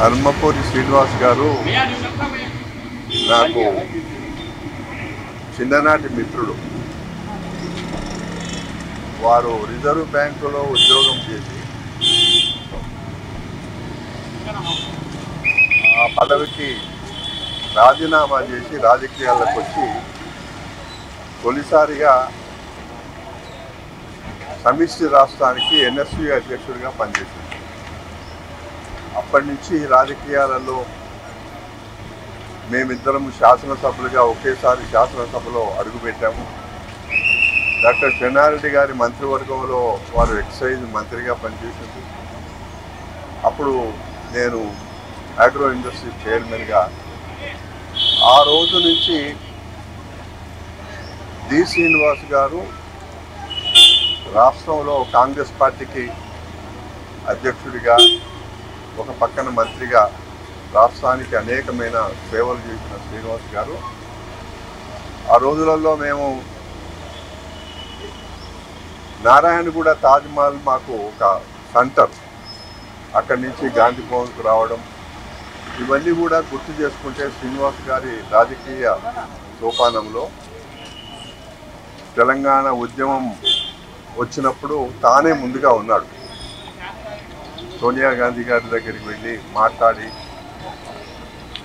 హర్మపూరి శ్రీనివాస్ గారు నాకు చిన్ననాటి మిత్రుడు. వారు రిజర్వ్ బ్యాంకులో ఉద్యోగం చేసి ఆ పదవికి రాజీనామా చేసి రాజకీయాలకు వచ్చి తొలిసారిగా సమిష్టి రాష్ట్రానికి ఎన్ఎస్యు అధ్యక్షుడిగా పనిచేసింది. అప్పటి నుంచి రాజకీయాలలో మేమిద్దరం శాసనసభ్యులుగా ఒకేసారి శాసనసభలో అడుగుపెట్టాము డాక్టర్ చెన్నారెడ్డి గారి మంత్రివర్గంలో వారు ఎక్సైజ్ మంత్రిగా పనిచేసింది. అప్పుడు నేను అగ్రో ఇండస్ట్రీ చైర్మన్గా ఆ రోజు నుంచి డి శ్రీనివాస్ గారు రాష్ట్రంలో కాంగ్రెస్ పార్టీకి అధ్యక్షుడిగా ఒక పక్కన మంత్రిగా రాష్ట్రానికి అనేకమైన సేవలు చేసిన శ్రీనివాస్ గారు. ఆ రోజులలో మేము నారాయణగూడ తాజ్మహల్ మాకు ఒక సెంటర్. అక్కడి నుంచి గాంధీ భవన్కు రావడం. ఇవన్నీ కూడా గుర్తు చేసుకుంటే శ్రీనివాస్ గారి రాజకీయ సోపానంలో తెలంగాణ ఉద్యమం వచ్చినప్పుడు తానే ముందుగా ఉన్నాడు. సోనియా గాంధీ గారి దగ్గరికి వెళ్ళి మాట్లాడి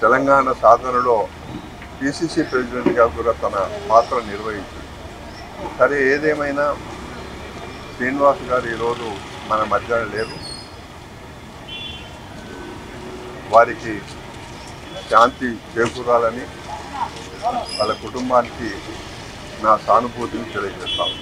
తెలంగాణ సాధనలో పిసిసి ప్రెసిడెంట్గా కూడా తన పాత్ర నిర్వహించింది. సరే ఏదేమైనా శ్రీనివాస్ గారు ఈరోజు మన మధ్య లేరు. వారికి శాంతి చేకూరాలని వాళ్ళ కుటుంబానికి నా సానుభూతిని తెలియజేస్తాను